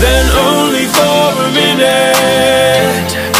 then only for a minute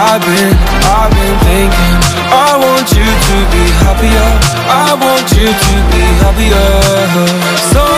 I've been, I've been thinking I want you to be happier. I want you to be happier. So